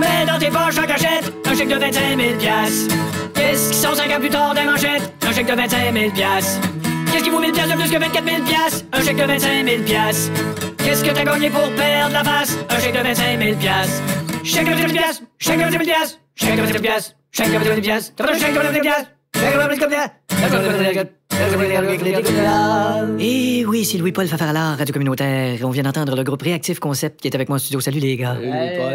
Mets dans tes poches en cachette un chèque de 25 000 piastres. Qu'est-ce qui sont 5 ans plus tard des manchettes? Un chèque de 25 000 piastres. Qu'est-ce qui vaut 1000 piastres de plus que 24 000 piastres? Un chèque de 25 000 piastres. Qu'est-ce que t'as gagné pour perdre la face? Un chèque de 25 000 piastres. Chèque de 25 000 piastres. Chèque de 25 000 piastres. Chèque de 25 000 piastres. Chèque de 25 000 piastres. Chèque de 25 000 piastres? Chèque de 25 000 piastres. Et oui, c'est Louis-Paul Fafaralard, Radio Communautaire. On vient d'entendre le groupe Réactif Concept qui est avec moi en studio. Salut les gars.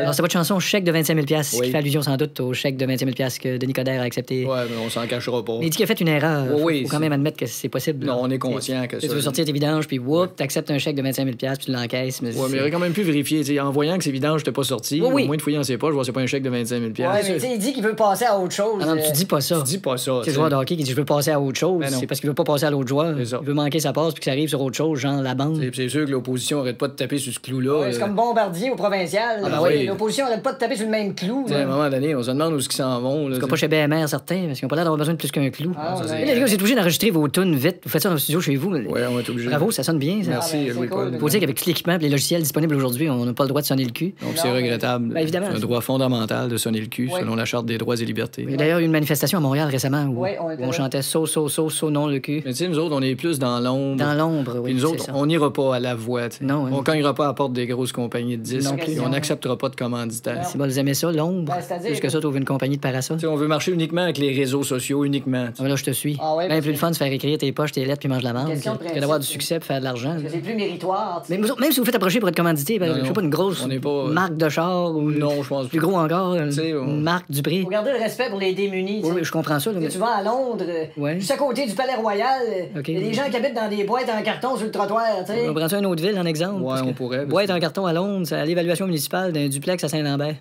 Alors, c'est votre chanson Chèque de 25 000 qui Oui. fait allusion sans doute au chèque de 25 000 que Denis Coderre a accepté. Ouais, mais on s'en cachera pas. Mais il dit qu'il a fait une erreur. Oui, oui, Faut quand même admettre que c'est possible. Non, on est conscient que ça- Tu veux sortir tes vidanges, puis whoop, t'acceptes un chèque de 25 000 puis tu l'encaisses. Mais Ouais, mais il aurait quand même pu vérifier. En voyant que c'est évident, je t'ai pas sorti. Oui, oui. Au moins de fouiller dans ses poches, je vois c'est pas un chèque de 25 000 Ouais, mais il dit qu'il veut passer à autre chose. Ah non, tu dis pas ça. Tu dis pas ça. C'est le joueur de hockey qui dit je veux passer à autre chose. Ben. C'est parce qu'il pas passer à l'autre joueur. Il veut manquer sa passe puis que ça arrive sur autre chose, genre la bande. C'est- C'est sûr que l'opposition arrête pas de taper sur ce clou-là. ouais, c'est euh, comme Bombardier au provincial. Ah, ben oui. L'opposition arrête pas de taper sur le même clou. à un moment donné, on se demande où est-ce qu'ils s'en vont. là, pas chez BMR, certains, parce qu'ils ont pas l'air d'avoir besoin de plus qu'un clou. Ah, ça, les gars, vous êtes obligés d'enregistrer vos tunes vite. Vous faites ça dans le studio chez vous. Ouais, on va être obligé. Bravo, ça sonne bien. Ça. Merci, Ah, ben, Louis-Paul. Faut dire qu'avec tout l'équipement et les logiciels disponibles aujourd'hui, on n'a pas le droit de sonner le cul. Donc, c'est regrettable. Ben, évidemment. C'est un droit fondamental de sonner le cul, selon la Charte des droits et libertés. Il y a d'ailleurs eu une manifestation à Montréal récemment où, on chantait so, so, so, so, non le cul. Mais tu sais, nous autres, on est plus dans l'ombre. Dans l'ombre, oui. Puis nous autres, ça. on n'ira pas à la voix. Non, hein. On cognera pas à la porte des grosses compagnies de disques. Non puis on n'acceptera pas de commanditaires. C'est bon, vous aimez ça, l'ombre? Ben, c'est-à-dire Plus que que- ça, trouver une compagnie de parasol? Tu sais, on veut marcher uniquement avec les réseaux sociaux, uniquement. Ah, ben là, je te suis. Ah ouais, parce plus le fun de se faire écrire tes poches, tes lettres, puis mange la menthe, Question de que d'avoir du c'est- succès puis faire de l'argent. C'est plus méritoire. Mais même si vous faites approcher pour être commandité, ben, Non, je sais pas, une grosse On n'est pas, euh, marque de char ou Non, je pense plus gros encore, une, marque du prix. Faut garder le respect pour les démunis. Oui, je comprends ça. Tu vas à Londres, euh, juste à côté du Palais Royal, euh, il y a des gens qui habitent dans des boîtes en carton sur le trottoir, tu sais. On prend ça une autre ville en exemple. Ouais, on pourrait, Boîte en carton à Londres, c'est à l'évaluation municipale d'un duplex à Saint-Lambert.